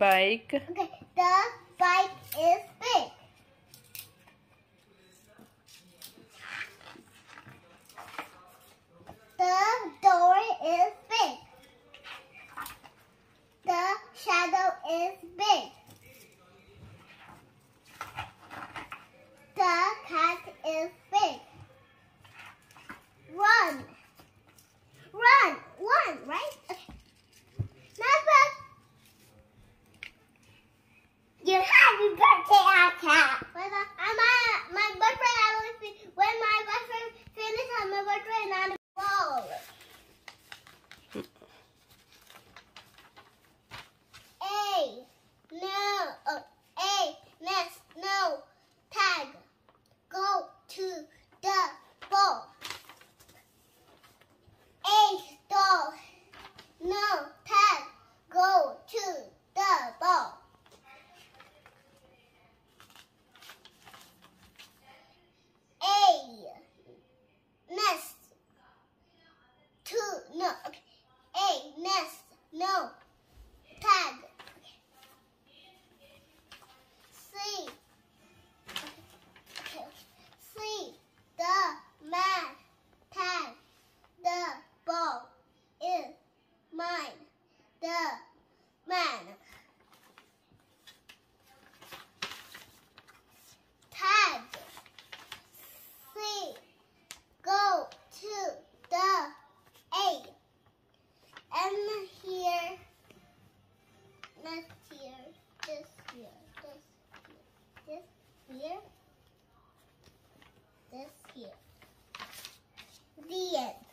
bike. Okay, the bike is big. The door is big. The shadow is big. No. Tag. See. See the man. Tag. The ball is mine. The man. this here, this here. The end.